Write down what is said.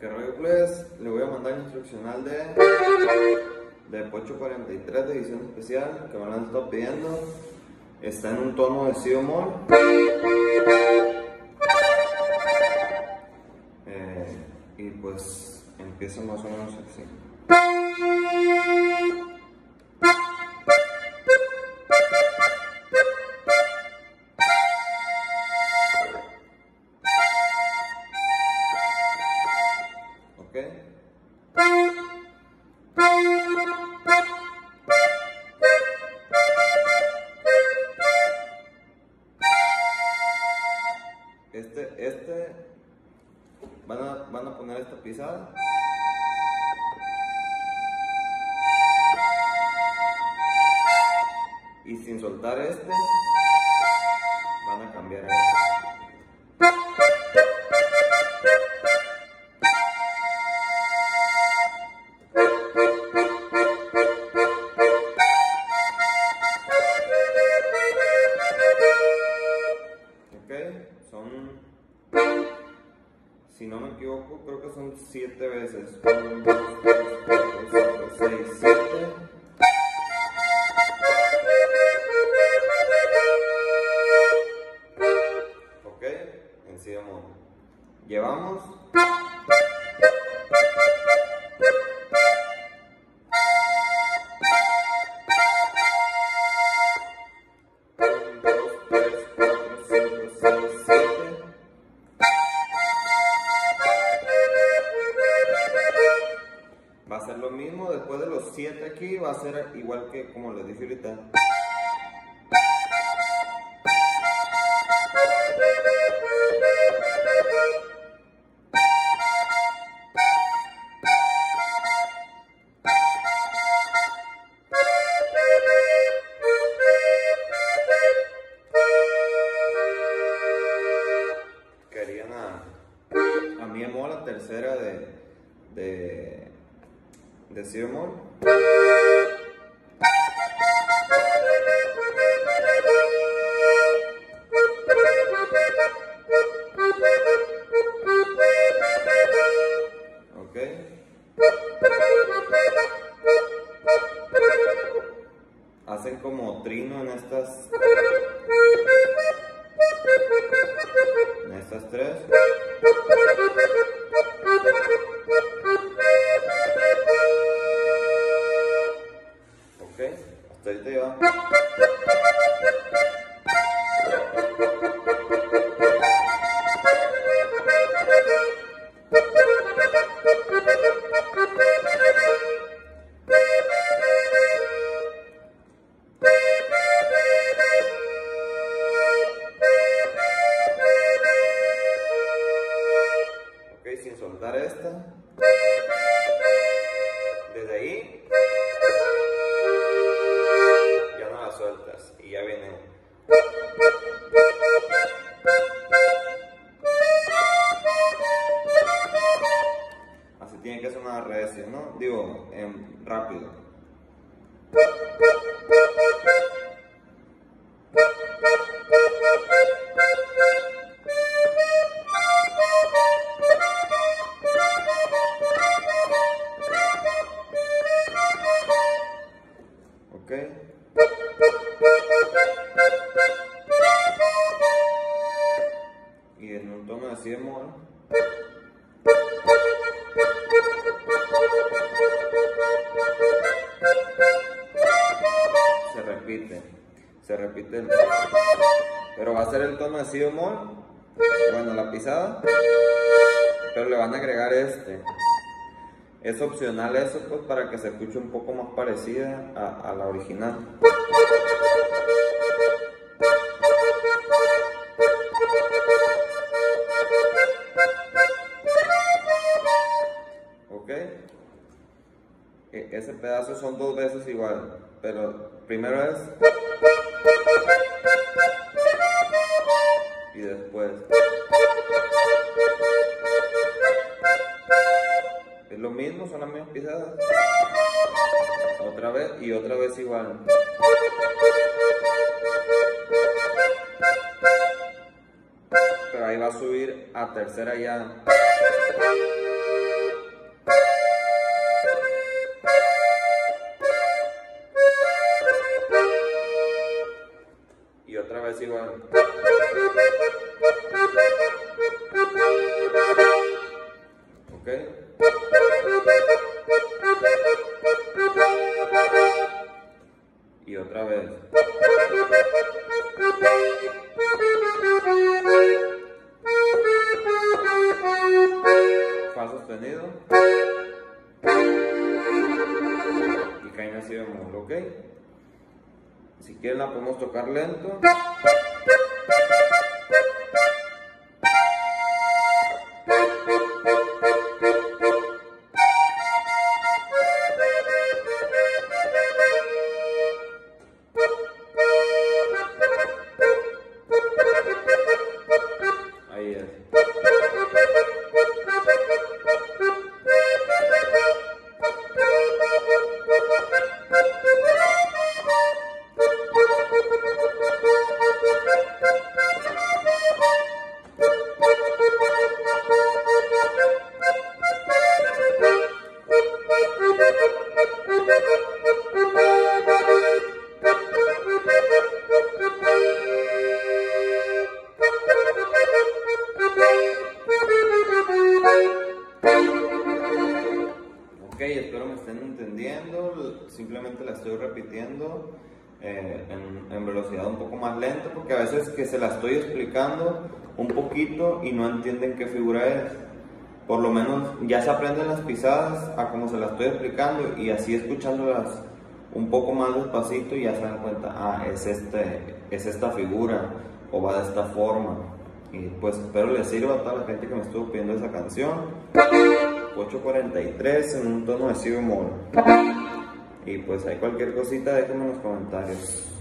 Que rollo pues, le voy a mandar el instruccional de, de Pocho 43 de edición especial, que me lo han estado pidiendo. Está en un tono de Si bemol. Eh, y pues empieza más o menos así. Este, este, van a, van a poner esta pisada. Y sin soltar este, van a cambiar a. equivoco, creo que son siete veces. 1, 2, 3, 4, 5, 6, 7. Va a ser lo mismo, después de los 7 aquí va a ser igual que como les dije ahorita. Querían a, a mi bemol, la tercera de, de, de si bemol. Ok. Hacen como trino en estas. En estas tres. Se repite el Pero va a ser el tono de si bemol. Bueno, la pisada. Pero le van a agregar este. Es opcional eso pues para que se escuche un poco más parecida a, la original. ¿Ok? E- ese pedazo son dos veces igual, pero primero es y después es lo mismo, son las mismas pisadas. Otra vez y otra vez igual. Pero ahí va a subir a tercera ya. Así va. ¿Ok? Y otra vez. Fa sostenido. Y cae así de bemol, ¿ok? Si quieren la podemos tocar lento. Me estén entendiendo. Simplemente la estoy repitiendo eh, en, en velocidad un poco más lenta porque a veces que se la estoy explicando un poquito y no entienden qué figura es. Por lo menos ya se aprenden las pisadas a como se las estoy explicando y así escuchándolas un poco más despacito ya se dan cuenta, ah, es, este, es esta figura o va de esta forma. Y pues espero les sirva a toda la gente que me estuvo pidiendo esa canción. 8.43 en un tono de si bemol. Y pues hay cualquier cosita, déjenme en los comentarios.